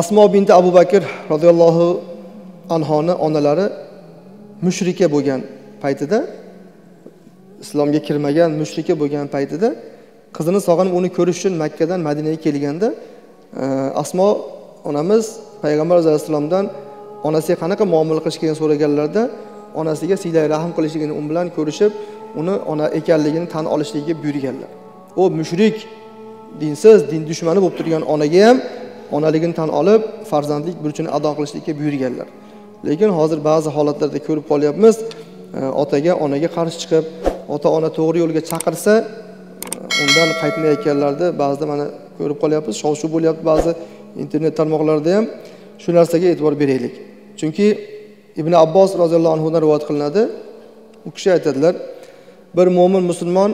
asmo binti abu bakr roziyallohu anhoni onalari mushrika bo'lgan paytida islomga kirmagan mushrika bo'lgan paytida qizini sog'inib uni ko'rish uchun makkadan madinaga kelganda e, asmo onamiz payg'ambar alayhissalomdan onasiga qanaqa muomala qilish kerakligini so'raganlarida onasiga siylay rahm qilishligini u bilan ko'rishib uni ona ekanligini tan olishligiga buyurganlar. U mushrik dinsiz din dushmani bo'lib turgan onaga ham onaligini tan olib farzandlik burchini ado qilishlikka buyurganlar. Lekin hozir ba'zi holatlarda ko'rib qolyapmiz e, otaga onaga qarshi chiqib ota ona to'g'ri yo'lga chaqirsa e, undan qaytmayotganlarni ba'zida mana ko'rib qolyapmiz shov shuv bo'lyapti ba'zi internet tarmoqlarida ham. Shu narsaga e'tibor beraylik. Chunki ibn abbos roziyallohu anhudan rivoyat qilinadi. U kishi aytadilar bir mo'min musulmon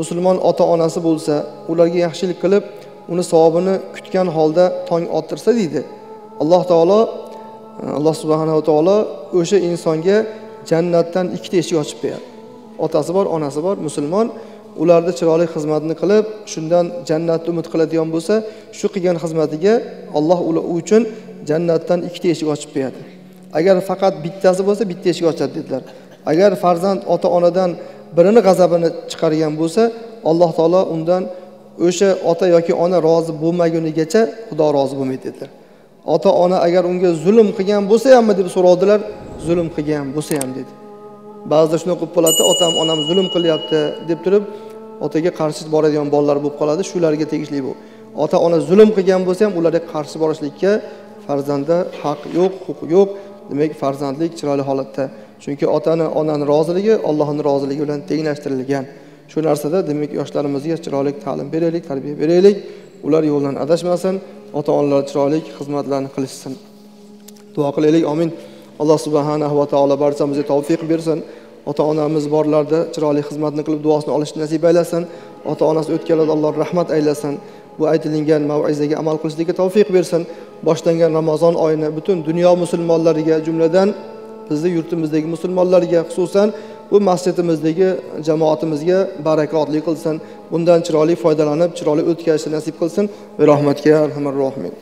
musulmon ota onasi bo'lsa ularga yaxshilik qilib uni savobini kutgan holda tong ottirsa deydi. Alloh taolo alloh subhanava taolo o'sha insonga jannatdan ikkita eshik ochib beradi. Otasi bor onasi bor musulmon. Ularni chiroyli xizmatini qilib shundan jannatni umid qiladigan bo'lsa shu qilgan xizmatiga alloh u uchun jannatdan ikkita eshik ochib beradi. Agar faqat bittasi bo'lsa bitta eshik ochadi dedilar. Agar farzand ota onadan birini g'azabini chiqargan bo'lsa alloh taolo undan o'sha ota yoki ona rozi bo'lmagunigacha xudo rozi bo'lmaydi dedilar. Ota ona agar unga zulm qilgan bo'lsa hammi deb so'rovdilar zulm qilgan bo'lsa ham dedi. Ba'zida shunaqa bo'lib qoladida otam onam zulm qilyapti deb turib otaga qarshi boradigan bolalar bo'lib qoladi shularga tegishli bu. Ota ona zulm qilgan bo'lsa ham ularga qarshi borishlikka farzandda haq yo'q huquq yo'q. Demak farzandlik chiroyli holatda. Chunki otani onani roziligi allohni roziligi bilan tenglashtirilgan. Shu narsada demak yoshlarimizga chiroyli ta'lim beraylik tarbiya beraylik. Ular yo'ldan adashmasin ota onalar chiroyli xizmatlarni qilishsin. Duo qilaylik omin alloh subhanahu va taolo barchamizga tavfiq bersin. Ota onamiz borlarda chiroyli xizmatni qilib duosini olishni nasib aylasin. Ota onasi o'tganlarda alloh rahmat aylasin. Bu aytilingan mav'izaga amal qilishlikka tavfiq bersin. Boshlangan ramazon oyini butun dunyo musulmonlariga jumladan bizni yurtimizdagi musulmonlarga xususan bu masjidimizdagi jamoatimizga barakotli qilsin bundan chiroyli foydalanib chiroyli o'tkazishni nasib qilsin. Va rahmatga arhamar rohimin